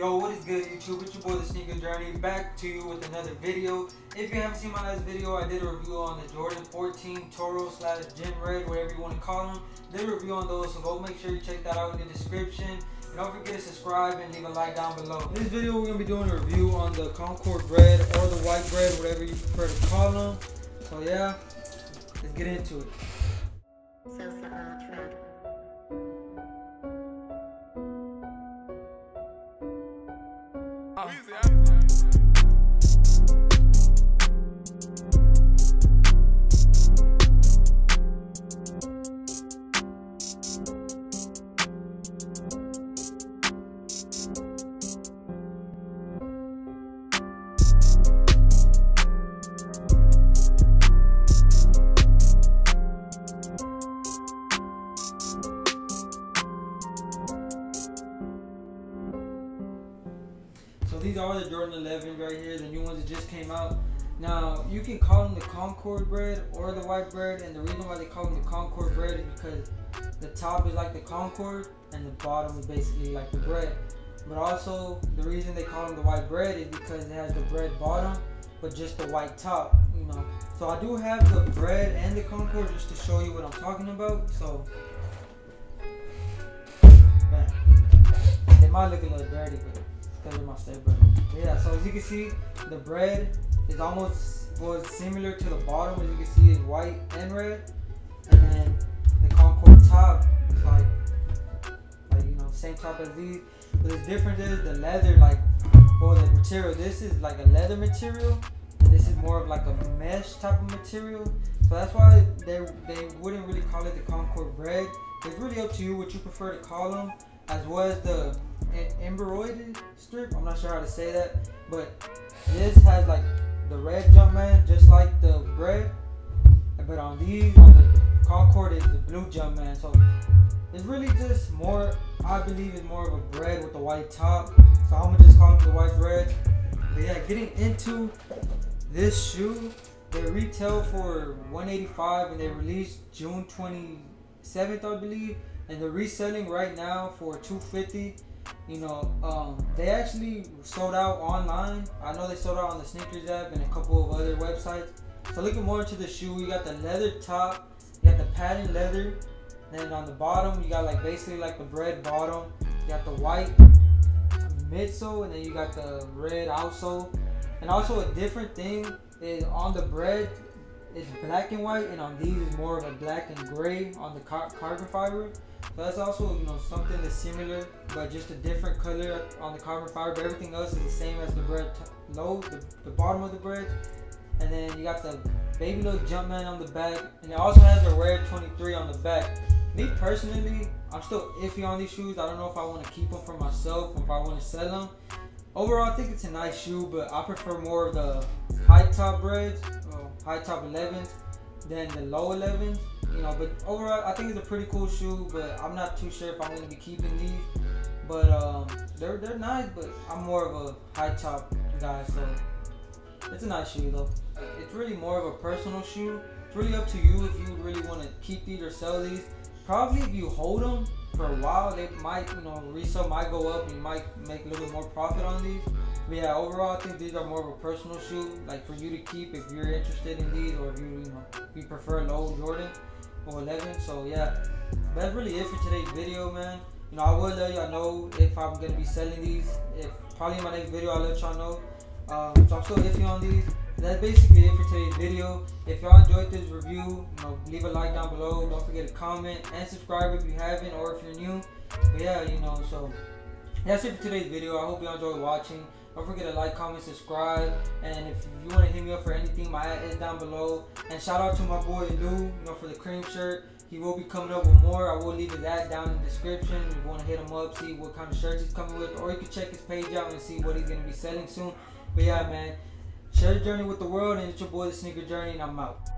Yo, what is good YouTube? It's your boy The Sneaker Journey back to you with another video. If you haven't seen my last video, I did a review on the Jordan 14 Toro slash Gym Red, whatever you want to call them. Did a review on those, so go make sure you check that out in the description. And don't forget to subscribe and leave a like down below. In this video, we're going to be doing a review on the Concord Bred or the White Bred, whatever you prefer to call them. So yeah, let's get into it. Sosa uh, Trap. These are the Jordan 11 right here, the new ones that just came out. Now you can call them the Concord bred or the white bred, and the reason why they call them the Concord bred is because the top is like the Concord and the bottom is basically like the bred. But also the reason they call them the white bred is because it has the bred bottom, but just the white top. You know. So I do have the bred and the Concord just to show you what I'm talking about. So. Bam. They might look a little dirty, but because of my stepbrother. Yeah, so as you can see, the bred is almost was similar to the bottom. As you can see, it's white and red, and then the Concord top is like, like you know, same top as these. But the difference is the leather, like, or the material. This is like a leather material, and this is more of like a mesh type of material. So that's why they they wouldn't really call it the Concord bred. It's really up to you what you prefer to call them, as well as the embroidered strip. I'm not sure how to say that, but this has like the red Jumpman, just like the bred. But on these, on the Concord is the blue Jumpman. So it's really just more. I believe it's more of a bred with a white top. So I'm gonna just call it the white bred. But yeah, getting into this shoe, they retail for 185 and they released June 27th, I believe, and they're reselling right now for 250. You know, um, they actually sold out online. I know they sold out on the sneakers app and a couple of other websites. So looking more into the shoe, you got the leather top, you got the patent leather, then on the bottom you got like basically like the bred bottom. You got the white midsole, and then you got the red outsole. And also a different thing is on the bred, it's black and white, and on these is more of a black and gray on the car- carbon fiber. That's also you know something that's similar, but just a different color on the carbon fiber. But everything else is the same as the bred low, the, the bottom of the bred. And then you got the baby look Jumpman on the back, and it also has a Rare 23 on the back. Me personally, I'm still iffy on these shoes. I don't know if I want to keep them for myself or if I want to sell them. Overall, I think it's a nice shoe, but I prefer more of the high top breds, high top 11s, than the low 11s. You know, but overall, I think it's a pretty cool shoe, but I'm not too sure if I'm going to be keeping these. But um, they're they're nice, but I'm more of a high top guy, so it's a nice shoe though. It's really more of a personal shoe. It's really up to you if you really want to keep these or sell these. Probably if you hold them for a while, they might, you know, resale might go up and you might make a little bit more profit on these. But yeah, overall, I think these are more of a personal shoe, like for you to keep if you're interested in these or if you, you know, you prefer low Jordan or 11. So yeah, that's really it for today's video, man. You know, I will let y'all know if I'm gonna be selling these. If probably in my next video, I'll let y'all know. Um, so I'm still iffy on these. That's basically it for today's video. If y'all enjoyed this review, you know, leave a like down below. Don't forget to comment and subscribe if you haven't or if you're new. But yeah, you know, so that's it for today's video. I hope y'all enjoyed watching. Don't forget to like, comment, subscribe. And if you want to hit me up for anything, my ad is down below. And shout out to my boy Lou, you know, for the Kreme shirt. He will be coming up with more. I will leave his ad down in the description. If you want to hit him up, see what kind of shirts he's coming with. Or you can check his page out and see what he's going to be selling soon. But yeah, man. Share the journey with the world, and it's your boy, The Sneaker Journey, and I'm out.